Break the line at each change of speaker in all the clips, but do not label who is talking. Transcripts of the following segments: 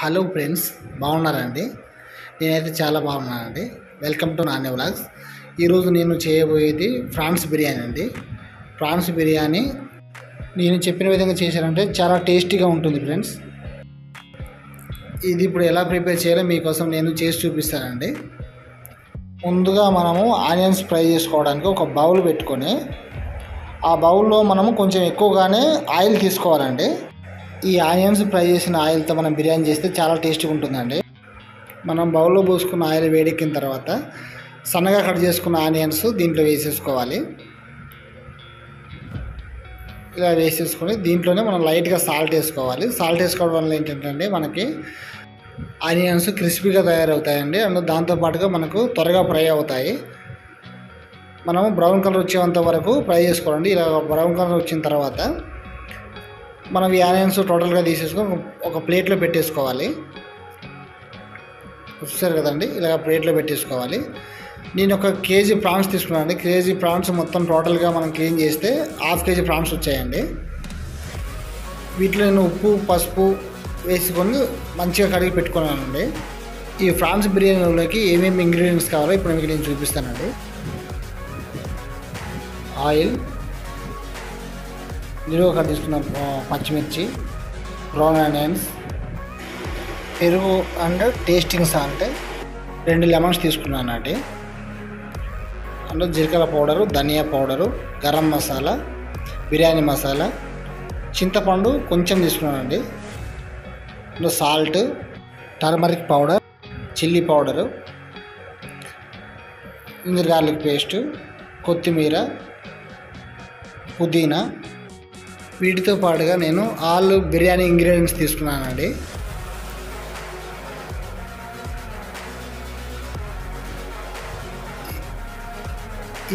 Hello friends బాగున్నారండి నేనైతే చాలా బాగున్నానండి. వెల్కమ్ టు నాన్య వ్లాగ్స్. ఈరోజు నేను చేయబోయేది ప్రాన్స్ బిర్యానీ అండి. ప్రాన్స్ బిర్యానీ నేను చెప్పిన విధంగా చేశారంటే చాలా టేస్టీగా ఉంటుంది ఫ్రెండ్స్. ఇది ఇప్పుడు ఎలా ప్రిపేర్ చేయాలో మీకోసం నేను చేసి చూపిస్తానండి. ముందుగా మనము ఆనియన్స్ ఫ్రై చేసుకోవడానికి ఒక బౌల్ పెట్టుకొని ఆ బౌల్లో మనము కొంచెం ఎక్కువగానే ఆయిల్ తీసుకోవాలండి. ఈ ఆనియన్స్ ఫ్రై చేసిన ఆయిల్తో మనం బిర్యానీ చేస్తే చాలా టేస్టీగా ఉంటుందండి. మనం బౌల్లో పోసుకున్న ఆయిల్ వేడెక్కిన తర్వాత సన్నగా కట్ చేసుకున్న ఆనియన్స్ దీంట్లో వేసేసుకోవాలి. ఇలా వేసేసుకొని దీంట్లోనే మనం లైట్గా సాల్ట్ వేసుకోవాలి. సాల్ట్ వేసుకోవడం వల్ల ఏంటంటే మనకి ఆనియన్స్ క్రిస్పీగా తయారవుతాయండి. అండ్ దాంతోపాటుగా మనకు త్వరగా ఫ్రై అవుతాయి. మనము బ్రౌన్ కలర్ వచ్చేంత వరకు ఫ్రై చేసుకోవాలండి. ఇలా బ్రౌన్ కలర్ వచ్చిన తర్వాత మనం ఈ ఆనియన్స్ టోటల్గా తీసేసుకొని ఒక ప్లేట్లో పెట్టేసుకోవాలి. చూసారు కదండి? ఇలా ప్లేట్లో పెట్టేసుకోవాలి. నేను ఒక కేజీ ప్రాన్స్ తీసుకున్నాను అండి. కేజీ ప్రాన్స్ మొత్తం టోటల్గా మనం క్లీన్ చేస్తే హాఫ్ కేజీ ప్రాన్స్ వచ్చాయండి. వీటిలో నేను ఉప్పు పసుపు వేసుకొని మంచిగా కడిగి పెట్టుకున్నానండి ఈ ప్రాన్స్ బిర్యానీలోకి ఏమేమి ఇంగ్రీడియంట్స్ కావాలో ఇప్పుడు మీకు నేను చూపిస్తానండి. ఆయిల్ నిలువ ఒకటి తీసుకున్న పచ్చిమిర్చి బ్రౌన్ ఆనియన్స్ పెరుగు అండ్ టేస్టింగ్ సాల్ట్ రెండు లెమన్స్ తీసుకున్నాను అండి అండ్ జీలకర్ర పౌడరు ధనియా పౌడరు గరం మసాలా బిర్యానీ మసాలా చింతపండు కొంచెం తీసుకున్నానండి అందులో salt turmeric powder chilli powder ginger garlic paste కొత్తిమీర పుదీనా వీటితో పాటుగా నేను ఆల్ బిర్యానీ ఇంగ్రీడియంట్స్ తీసుకున్నానండి.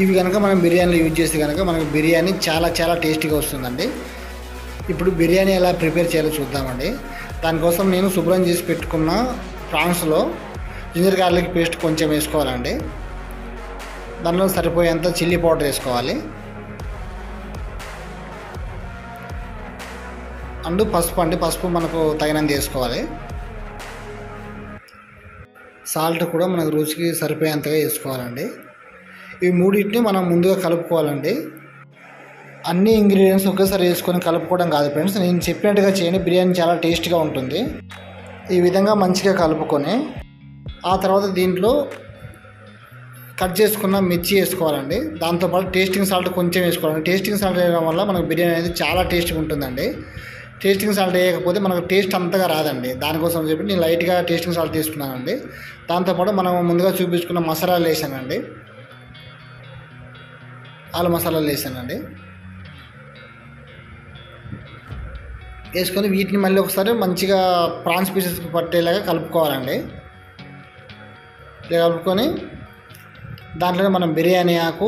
ఇవి కనుక మనం బిర్యానీలో యూజ్ చేస్తే కనుక మనకు బిర్యానీ చాలా చాలా టేస్టీగా వస్తుందండి. ఇప్పుడు బిర్యానీ ఎలా ప్రిపేర్ చేయాలో చూద్దామండి. దానికోసం నేను శుభ్రం చేసి పెట్టుకున్న ప్రాన్స్లో జింజర్ గార్లిక్ పేస్ట్ కొంచెం వేసుకోవాలండి. దానిలో సరిపోయేంత చిల్లీ పౌడర్ వేసుకోవాలి. అండ్ పసుపు అండి పసుపు మనకు తగినంత వేసుకోవాలి సాల్ట్ కూడా మనకు రుచికి సరిపోయేంతగా వేసుకోవాలండి ఈ మూడింటిని మనం ముందుగా కలుపుకోవాలండి. అన్ని ఇంగ్రీడియంట్స్ ఒకేసారి వేసుకొని కలుపుకోవడం కాదు ఫ్రెండ్స్. నేను చెప్పినట్టుగా చేయండి బిర్యానీ చాలా టేస్ట్గా ఉంటుంది. ఈ విధంగా మంచిగా కలుపుకొని ఆ తర్వాత దీంట్లో కట్ చేసుకున్న మిర్చి వేసుకోవాలండి. దాంతోపాటు టేస్టింగ్ సాల్ట్ కొంచెం వేసుకోవాలండి. టేస్టింగ్ సాల్ట్ వేయడం వల్ల మనకు బిర్యానీ అనేది చాలా టేస్ట్గా ఉంటుందండి. టేస్టింగ్ సాల్ట్ వేయకపోతే మనకు టేస్ట్ అంతగా రాదండి. దానికోసం చెప్పి నేను లైట్గా టేస్టింగ్ సాల్ట్ తీసుకున్నానండి. దాంతోపాటు మనం ముందుగా చూపించుకున్న మసాలాలు వేసానండి. ఆలు మసాలాలు వేసానండి. వేసుకొని వీటిని మళ్ళీ ఒకసారి మంచిగా ప్రాన్స్ పీసెస్ పట్టేలాగా కలుపుకోవాలండి. ఇలా కలుపుకొని దాంట్లోనే మనం బిర్యానీ ఆకు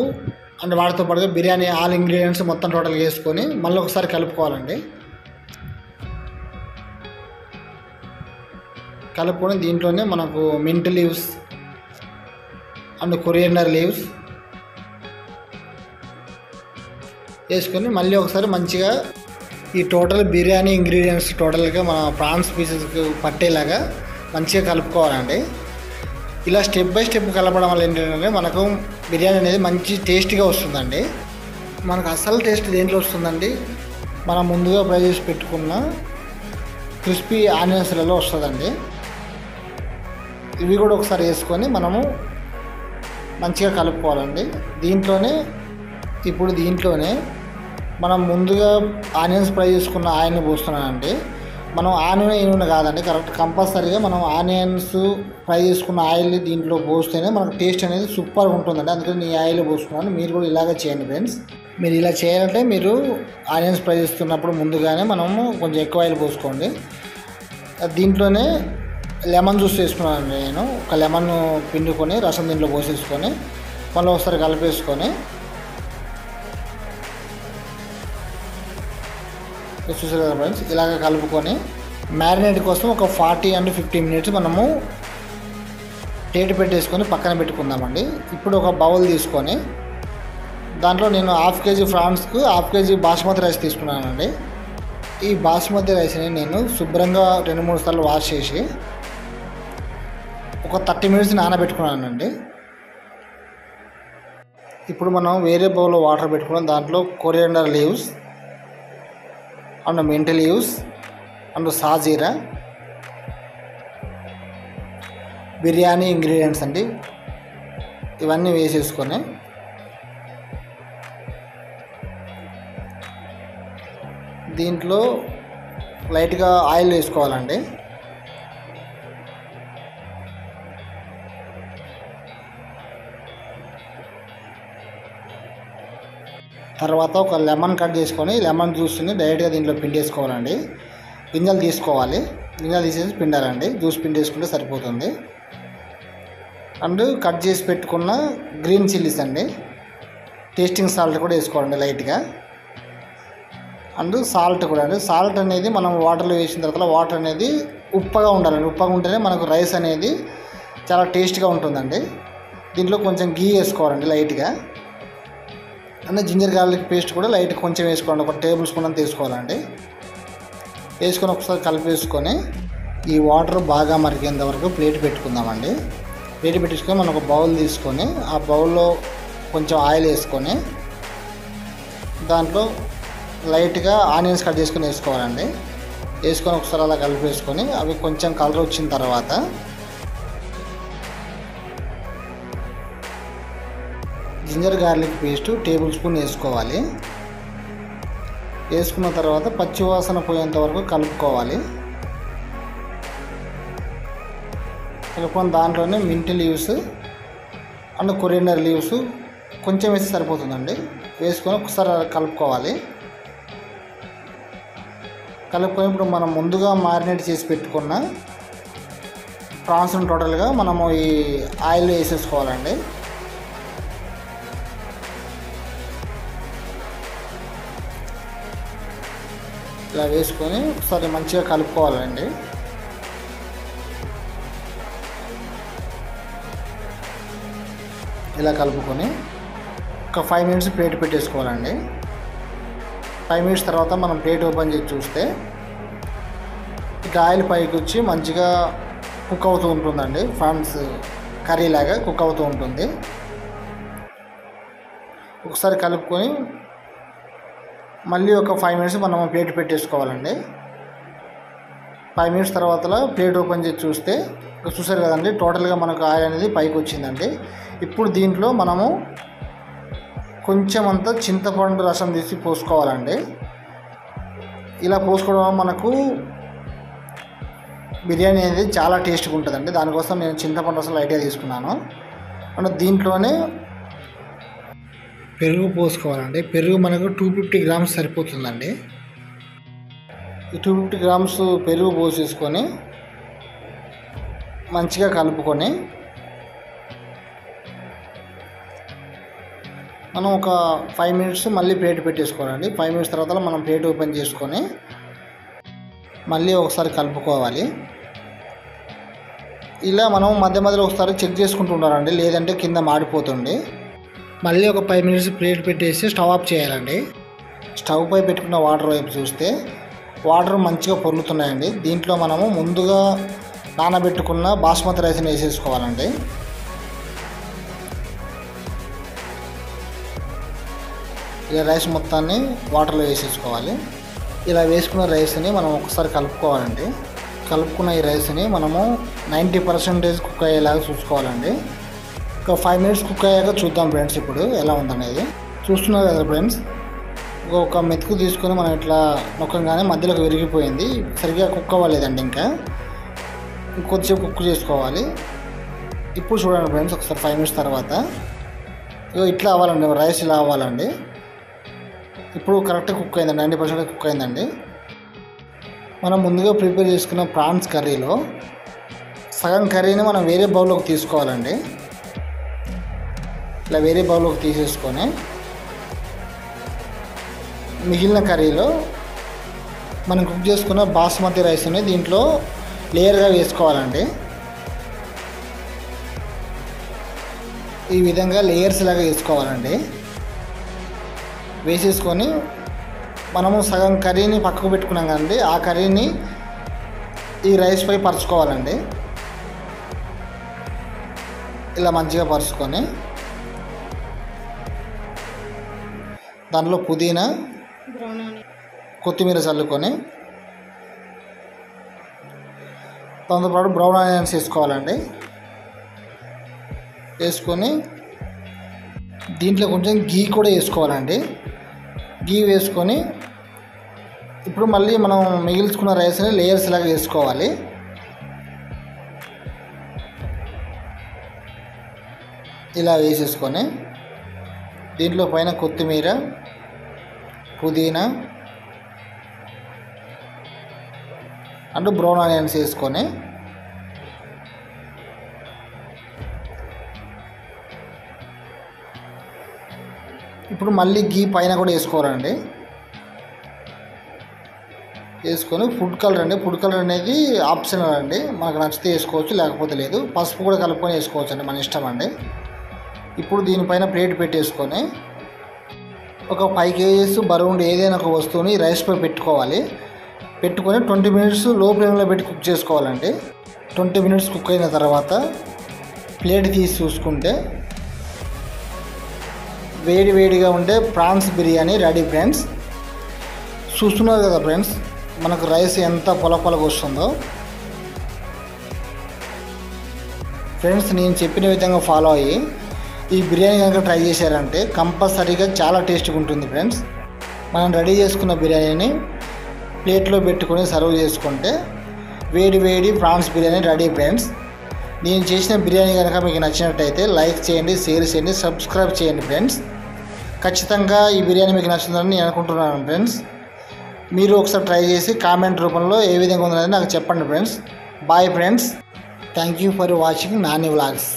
అండ్ వాటితో పాటుగా బిర్యానీ ఆల్ ఇంగ్రీడియంట్స్ మొత్తం టోటల్ వేసుకొని మళ్ళీ ఒకసారి కలుపుకోవాలండి. కలుపుకొని దీంట్లోనే మనకు mint leaves and coriander leaves వేసుకొని మళ్ళీ ఒకసారి మంచిగా ఈ టోటల్ బిర్యానీ ఇంగ్రీడియంట్స్ టోటల్గా మన ప్రాన్స్ పీసెస్కి పట్టేలాగా మంచిగా కలుపుకోవాలండి. ఇలా స్టెప్ బై స్టెప్ కలపడం వల్ల ఏంటంటే మనకు బిర్యానీ అనేది మంచి టేస్టీగా వస్తుందండి. మనకు అసలు టేస్ట్ దేంట్లో వస్తుందండి? మనం ముందుగా ఫ్రై చేసి పెట్టుకున్న క్రిస్పీ ఆనియన్స్లలో వస్తుందండి. ఇవి కూడా ఒకసారి వేసుకొని మనము మంచిగా కలుపుకోవాలండి. దీంట్లోనే ఇప్పుడు దీంట్లోనే మనం ముందుగా ఆనియన్స్ ఫ్రై చేసుకున్న ఆయిల్ని పోస్తున్నానండి. మనం ఆనియన్ అయిన కాదండి కరెక్ట్ కంపల్సరీగా మనం ఆనియన్స్ ఫ్రై చేసుకున్న ఆయిల్ దీంట్లో పోస్తేనే మనకు టేస్ట్ అనేది సూపర్గా ఉంటుందండి. అందుకని ఈ ఆయిల్ పోసుకున్నాను మీరు కూడా ఇలాగే చేయండి ఫ్రెండ్స్. మీరు ఇలా చేయాలంటే మీరు ఆనియన్స్ ఫ్రై చేస్తున్నప్పుడు ముందుగానే మనము కొంచెం ఎక్కువ ఆయిల్ పోసుకోండి. దీంట్లోనే లెమన్ జ్యూస్ వేసుకున్నాను నేను. ఒక లెమన్ పిండుకొని రసం దీంట్లో పోసేసుకొని మళ్ళీ ఒకసారి కలిపేసుకొని. చూసారు కదా ఫ్రెండ్స్ ఇలాగ కలుపుకొని మ్యారినేట్ కోసం ఒక ఫార్టీ అండ్ ఫిఫ్టీ మినిట్స్ మనము టేట్ పెట్టేసుకొని పక్కన పెట్టుకుందామండి. ఇప్పుడు ఒక బౌల్ తీసుకొని దాంట్లో నేను హాఫ్ కేజీ ఫ్రాన్స్కు హాఫ్ కేజీ బాస్మతి రైస్ తీసుకున్నానండి. ఈ బాస్మతి రైస్ని నేను శుభ్రంగా రెండు మూడు సార్లు వాష్ చేసి ఒక థర్టీ మినిట్స్ నానబెట్టుకున్నానండి. ఇప్పుడు మనం వేరే బౌల్లో వాటర్ పెట్టుకున్నాం. దాంట్లో కొరియండర్ లీవ్స్ అండ్ మెంటి లీవ్స్ అండ్ సాజీరా బిర్యానీ ఇంగ్రీడియంట్స్ అండి. ఇవన్నీ వేసేసుకొని దీంట్లో లైట్గా ఆయిల్ వేసుకోవాలండి. తర్వాత ఒక లెమన్ కట్ చేసుకొని లెమన్ జ్యూస్ని డైరెక్ట్గా దీంట్లో పిండేసుకోవాలండి గింజలు తీసుకోవాలి. గింజలు తీసేసి పిండాలండి. జ్యూస్ పిండేసుకుంటే సరిపోతుంది. అండ్ కట్ చేసి పెట్టుకున్న గ్రీన్ చిల్లీస్ అండి. టేస్టింగ్ సాల్ట్ కూడా వేసుకోవాలండి లైట్గా అండ్ సాల్ట్ కూడా అండి. సాల్ట్ అనేది మనం వాటర్లో వేసిన తర్వాత వాటర్ అనేది ఉప్పగా ఉండాలండి. ఉప్పగా ఉంటేనే మనకు రైస్ అనేది చాలా టేస్ట్గా ఉంటుందండి. దీంట్లో కొంచెం గీ వేసుకోవాలండి లైట్గా. అంటే జింజర్ గార్లిక్ పేస్ట్ కూడా లైట్ కొంచెం వేసుకోండి. ఒక టేబుల్ స్పూన్ అంత వేసుకోవాలండి. వేసుకొని ఒకసారి కలిపేసుకొని ఈ వాటర్ బాగా మరిగేంత వరకు ప్లేట్ పెట్టుకుందామండి. ప్లేట్ పెట్టేసుకొని మనం ఒక బౌల్ తీసుకొని ఆ బౌల్లో కొంచెం ఆయిల్ వేసుకొని దాంట్లో లైట్గా ఆనియన్స్ కట్ చేసుకొని వేసుకోవాలండి. వేసుకొని ఒకసారి అలా కలిపేసుకొని అవి కొంచెం కలర్ వచ్చిన తర్వాత ginger garlic paste tablespoon వేసుకోవాలి. వేసుకున్న తర్వాత పచ్చి వాసన పోయేంత వరకు కలుపుకోవాలి. కలుపుకొని దాంట్లోనే mint leaves and coriander leaves కొంచెం వేస్తే సరిపోతుందండి. వేసుకొని ఒకసారి కలుపుకోవాలి. కలుపుకొని ఇప్పుడు మనం ముందుగా మారినేట్ చేసి పెట్టుకున్న ప్రాన్స్ని టోటల్గా మనము ఈ ఆయిల్ వేసేసుకోవాలండి. ఇలా వేసుకొని ఒకసారి మంచిగా కలుపుకోవాలండి. ఇలా కలుపుకొని ఒక ఫైవ్ మినిట్స్ ప్లేట్ పెట్టేసుకోవాలండి. ఫైవ్ మినిట్స్ తర్వాత మనం ప్లేట్ ఓపెన్ చేసి చూస్తే ఇక ఆయిల్ పైకి వచ్చి మంచిగా కుక్ అవుతూ ఉంటుందండి. ఫ్రాన్స్ కర్రీ లాగా కుక్ అవుతూ ఉంటుంది. ఒకసారి కలుపుకొని మళ్ళీ ఒక ఫైవ్ మినిట్స్ మనం ప్లేట్ పెట్టేసుకోవాలండి. ఫైవ్ మినిట్స్ తర్వాత ప్లేట్ ఓపెన్ చేసి చూస్తే చూసారు కదండి టోటల్గా మనకు ఆయిల్ అనేది పైకి వచ్చిందండి. ఇప్పుడు దీంట్లో మనము కొంచెం అంత చింతపండు రసం తీసి పోసుకోవాలండి. ఇలా పోసుకోవడం మనకు బిర్యానీ అనేది చాలా టేస్ట్గా ఉంటుందండి. దానికోసం నేను చింతపండు రసం లైట్గా తీసుకున్నాను. అంటే దీంట్లోనే పెరుగు పోసుకోవాలండి. పెరుగు మనకు టూ ఫిఫ్టీ గ్రామ్స్ సరిపోతుందండి. ఈ టూ ఫిఫ్టీ గ్రామ్స్ పెరుగు పోసేసుకొని మంచిగా కలుపుకొని మనం ఒక ఫైవ్ మినిట్స్ మళ్ళీ ప్లేట్ పెట్టేసుకోవాలండి. ఫైవ్ మినిట్స్ తర్వాత మనం ప్లేట్ ఓపెన్ చేసుకొని మళ్ళీ ఒకసారి కలుపుకోవాలి. ఇలా మనం మధ్య మధ్యలో ఒకసారి చెక్ చేసుకుంటూ ఉండాలండి. లేదంటే కింద మాడిపోతుంది. మళ్ళీ ఒక ఫైవ్ మినిట్స్ ప్లేట్ పెట్టేసి స్టవ్ ఆఫ్ చేయాలండి. స్టవ్ పై పెట్టుకున్న వాటర్ వైపు చూస్తే వాటర్ మంచిగా పొర్లుతున్నాయండి. దీంట్లో మనము ముందుగా నానబెట్టుకున్న బాస్మతి రైస్ని వేసేసుకోవాలండి. ఇలా రైస్ మొత్తాన్ని వాటర్లో వేసేసుకోవాలి. ఇలా వేసుకున్న రైస్ని మనం ఒకసారి కలుపుకోవాలండి. కలుపుకున్న ఈ రైస్ని మనము నైంటీ పర్సెంటేజ్ కుక్ అయ్యేలాగా చూసుకోవాలండి. ఒక ఫైవ్ మినిట్స్ కుక్ అయ్యాక చూద్దాం ఫ్రెండ్స్ ఇప్పుడు ఎలా ఉందనేది. చూస్తున్నారు కదా ఫ్రెండ్స్ ఒక మెతుకు తీసుకొని మనం ఇట్లా నొక్కగానే మధ్యలోకి విరిగిపోయింది. సరిగ్గా కుక్ అవ్వలేదండి ఇంకా. ఇంకొద్దిసేపు కుక్ చేసుకోవాలి. ఇప్పుడు చూడండి ఫ్రెండ్స్ ఒకసారి ఫైవ్ మినిట్స్ తర్వాత. ఇగో ఇట్లా అవ్వాలండి రైస్ ఇలా అవ్వాలండి. ఇప్పుడు కరెక్ట్గా కుక్ అయిందండి నైంటీ పర్సెంట్ కుక్ అయిందండి. మనం ముందుగా ప్రిపేర్ చేసుకున్న ప్రాన్స్ కర్రీలో సగం కర్రీని మనం వేరే బౌల్లోకి తీసుకోవాలండి. ఇలా వేరే బౌల్లోకి తీసేసుకొని మిగిలిన కర్రీలో మనం కుక్ చేసుకున్న బాస్మతి రైస్ని దీంట్లో లేయర్గా వేసుకోవాలండి. ఈ విధంగా లేయర్స్ లాగా వేసుకోవాలండి. వేసేసుకొని మనము సగం కర్రీని పక్కకు పెట్టుకున్నాం కదండి ఆ కర్రీని ఈ రైస్పై పరుచుకోవాలండి. ఇలా మంచిగా పరుచుకొని దాంట్లో పుదీనా కొత్తిమీర చల్లుకొని దాంతోపాటు బ్రౌన్ ఆనియన్స్ వేసుకోవాలండి. వేసుకొని దీంట్లో కొంచెం గీ కూడా వేసుకోవాలండి. గీ వేసుకొని ఇప్పుడు మళ్ళీ మనం మిగిల్చుకున్న రైస్ని లేయర్స్ లాగా వేసుకోవాలి. ఇలా వేసేసుకొని దీంట్లో పైన కొత్తిమీర పుదీనా అంటే బ్రౌన్ ఆనియన్స్ వేసుకొని ఇప్పుడు మళ్ళీ గీ పైన కూడా వేసుకోవాలండి. వేసుకొని ఫుడ్ కలర్ అండి. ఫుడ్ కలర్ అనేది ఆప్షనల్ అండి. మనకు నచ్చితే వేసుకోవచ్చు లేకపోతే లేదు. పసుపు కూడా కలుపుకొని వేసుకోవచ్చు అండి మన ఇష్టం అండి. ఇప్పుడు దీనిపైన ప్లేట్ పెట్టేసుకొని ఒక ఫైవ్ కేజీస్ బరువు ఉండే ఏదైనా ఒక వస్తువుని రైస్పై పెట్టుకోవాలి. పెట్టుకొని ట్వంటీ మినిట్స్లో ఫ్లేమ్లో పెట్టి కుక్ చేసుకోవాలండి. ట్వంటీ మినిట్స్ కుక్ అయిన తర్వాత ప్లేట్ తీసి చూసుకుంటే వేడి వేడిగా ఉండే ప్రాన్స్ బిర్యానీ రెడీ ఫ్రెండ్స్ చూస్తున్నారు కదా ఫ్రెండ్స్ మనకు రైస్ ఎంత పొల వస్తుందో. ఫ్రెండ్స్ నేను చెప్పిన విధంగా ఫాలో అయ్యి ఈ బిర్యానీ కనుక ట్రై చేశారంటే కంపల్సరీగా చాలా టేస్ట్గా ఉంటుంది ఫ్రెండ్స్. మనం రెడీ చేసుకున్న బిర్యానీని ప్లేట్లో పెట్టుకొని సర్వ్ చేసుకుంటే వేడి వేడి ప్రాన్స్ బిర్యానీ రెడీ ఫ్రెండ్స్. నేను చేసిన బిర్యానీ కనుక మీకు నచ్చినట్టయితే లైక్ చేయండి షేర్ చేయండి సబ్స్క్రైబ్ చేయండి ఫ్రెండ్స్. ఖచ్చితంగా ఈ బిర్యానీ మీకు నచ్చుతుందని నేను అనుకుంటున్నాను ఫ్రెండ్స్. మీరు ఒకసారి ట్రై చేసి కామెంట్ రూపంలో ఏ విధంగా ఉందనేది నాకు చెప్పండి friends. Bye friends thank you for watching Nani vlogs